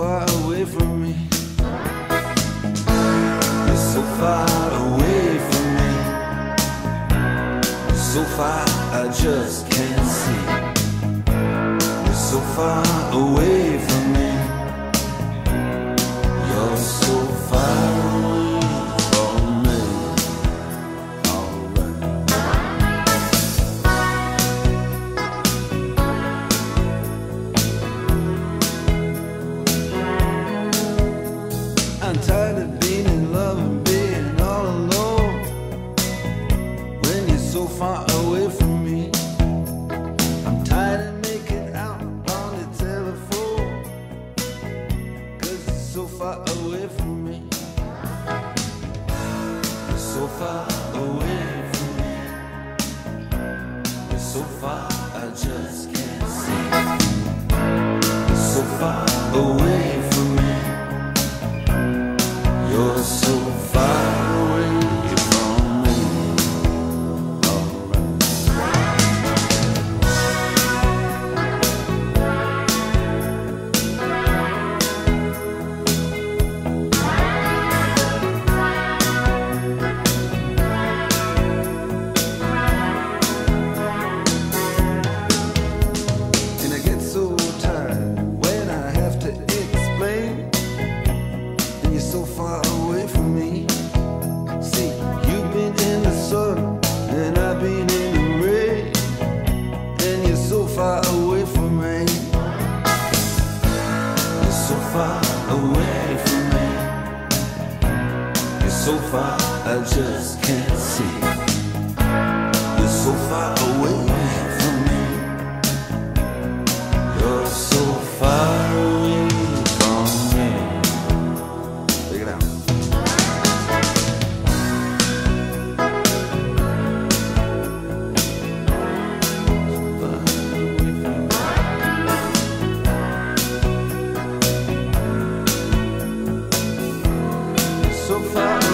far away from me. You're so far away from me. You're so far, I just can't see. You're so far away from me. Tired of being in love and being all alone. When you're so far away from me, I'm tired of making out on the telephone. Cause you're so far away from me. You're so far away from me. You're so far, I just so far, I just can't see. You're so far away from me. You're so far away from me. Take it out. So far